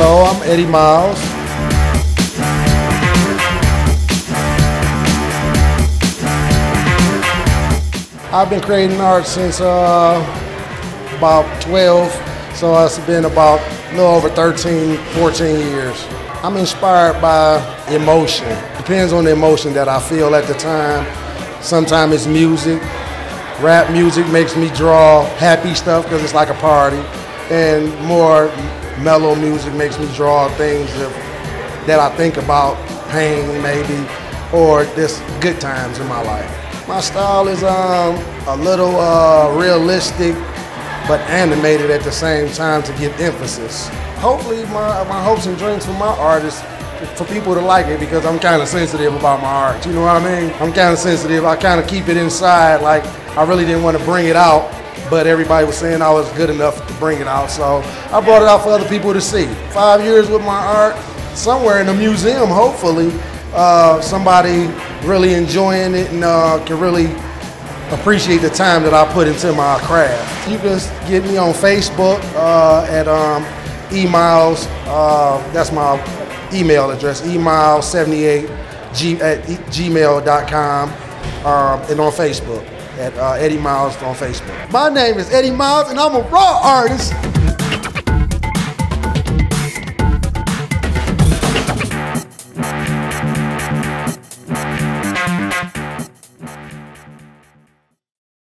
Hello, I'm Eddie Miles. I've been creating art since uh, about 12, so it's been about a little over 13, 14 years. I'm inspired by emotion. Depends on the emotion that I feel at the time. Sometimes it's music. Rap music makes me draw happy stuff because it's like a party. And more mellow music makes me draw things of, that I think about, pain maybe, or just good times in my life. My style is um, a little uh, realistic, but animated at the same time to give emphasis. Hopefully, my, my hopes and dreams for my art is for people to like it because I'm kind of sensitive about my art. You know what I mean? I'm kind of sensitive. I kind of keep it inside. Like I really didn't want to bring it out, but everybody was saying I was good enough to bring it out, so I brought it out for other people to see. Five years with my art, somewhere in a museum, hopefully uh, somebody really enjoying it and uh, can really appreciate the time that I put into my craft. You can get me on Facebook uh, at um, emiles, uh, that's my email address, emiles78 g- at gmail.com, um, and on Facebook at uh, Eddie Miles on Facebook. My name is Eddie Miles, and I'm a raw artist.